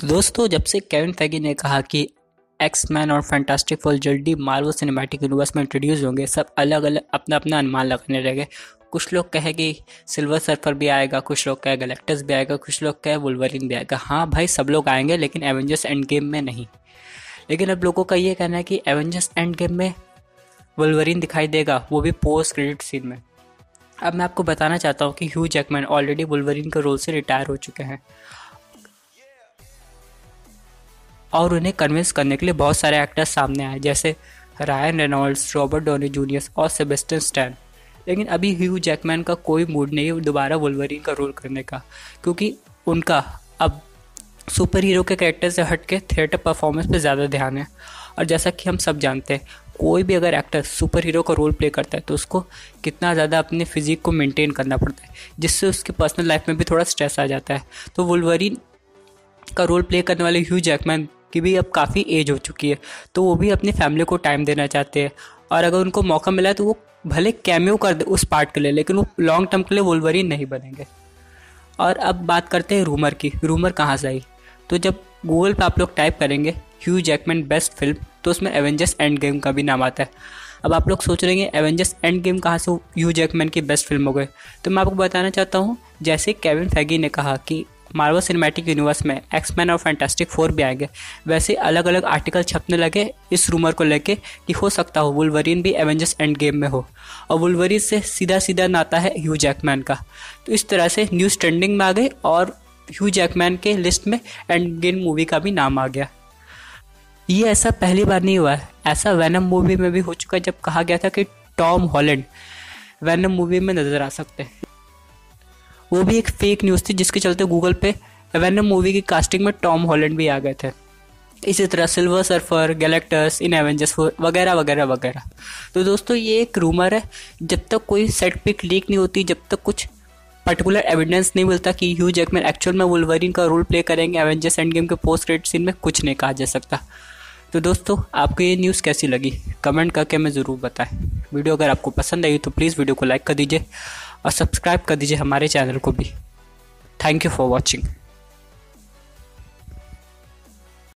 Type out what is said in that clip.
तो दोस्तों, जब से केविन फैगी ने कहा कि एक्स मैन और फैंटास्टिक फोर जल्दी मार्वल सिनेमैटिक यूनिवर्स में इंट्रोड्यूस होंगे, सब अलग अलग अपना अपना अनुमान लगाने लगे कुछ लोग कहे कि सिल्वर सर्फर भी आएगा, कुछ लोग कहे गलेक्टस भी आएगा, कुछ लोग कहे वुलवरिन भी आएगा। हाँ भाई, सब लोग आएँगे, लेकिन एवेंजर्स एंड गेम में नहीं। लेकिन अब लोगों का ये कहना है कि एवेंजर्स एंड गेम में वुलवरिन दिखाई देगा, वो भी पोस्ट क्रेडिट सीन में। अब मैं आपको बताना चाहता हूँ कि ह्यू जैकमैन ऑलरेडी वुलवरिन के रोल से रिटायर हो चुके हैं। और उन्हें कन्विंस करने के लिए बहुत सारे एक्टर्स सामने आए, जैसे Ryan Reynolds Robert Downey juniors और सेबेस्टन स्टैन लेकिन अभी ह्यू जैकमैन का कोई मूड नहीं है दोबारा वुलवरिन का रोल करने का, क्योंकि उनका अब सुपर हीरो के कैरेक्टर से हट के थिएटर परफॉर्मेंस पे ज़्यादा ध्यान है। और जैसा कि हम सब जानते हैं, कोई भी अगर एक्टर सुपर हीरो का रोल प्ले करता है तो उसको कितना ज़्यादा अपने फिजिक को मेंटेन करना पड़ता है, जिससे उसकी पर्सनल लाइफ में भी थोड़ा स्ट्रेस आ जाता है। तो वुलवरिन का रोल प्ले करने वाले ह्यू जैकमैन की भी अब काफ़ी एज हो चुकी है तो वो भी अपनी फैमिली को टाइम देना चाहते हैं। और अगर उनको मौका मिला है तो वो भले कैम्यू कर दे उस पार्ट के लिए, लेकिन वो लॉन्ग टर्म के लिए वुलवरिन नहीं बनेंगे। और अब बात करते हैं रूमर की। रूमर कहाँ से आई? तो जब गूगल पर आप लोग टाइप करेंगे ह्यू जैकमैन बेस्ट फ़िल्म तो उसमें एवेंजर्स एंड गेम का भी नाम आता है। अब आप लोग सोच रहे हैं एवेंजर्स एंड गेम कहाँ से ह्यू जैकमैन की बेस्ट फ़िल्म हो गए तो मैं आपको बताना चाहता हूँ, जैसे केविन फैगी ने कहा कि मार्वल सिनेमैटिक यूनिवर्स में एक्समैन और फैंटास्टिक फोर भी आएँगे। वैसे अलग अलग आर्टिकल छपने लगे इस रूमर को लेके कि हो सकता हो वुलवरीन भी एवेंजर्स एंड गेम में हो। और वुलवरीन से सीधा सीधा नाता है ह्यू जैकमैन का। तो इस तरह से न्यूज़ ट्रेंडिंग में आ गई और ह्यू जैकमैन के लिस्ट में एंड गेम मूवी का भी नाम आ गया। ये ऐसा पहली बार नहीं हुआ है। ऐसा वैनम मूवी में भी हो चुका जब कहा गया था कि टॉम हॉलैंड वैनम मूवी में नज़र आ सकते हैं। वो भी एक फेक न्यूज़ थी, जिसके चलते गूगल पे वैनम मूवी की कास्टिंग में टॉम हॉलैंड भी आ गए थे। इसी तरह सिल्वर सर्फर गैलेक्टर्स इन एवेंजर्स वगैरह वगैरह वगैरह। तो दोस्तों, ये एक रूमर है, जब तक कोई सेट पिक लीक नहीं होती, जब तक कुछ पर्टिकुलर एविडेंस नहीं मिलता कि ह्यू जैकमैन एक्चुअल में वुलवरिन का रोल प्ले करेंगे एवेंजर्स एंड गेम के पोस्ट क्रेडिट सीन में कुछ नहीं कहा जा सकता। तो दोस्तों, आपको ये न्यूज़ कैसी लगी? कमेंट करके हमें ज़रूर बताएँ। वीडियो अगर आपको पसंद आई तो प्लीज़ वीडियो को लाइक कर दीजिए और सब्सक्राइब कर दीजिए हमारे चैनल को भी। Thank you for watching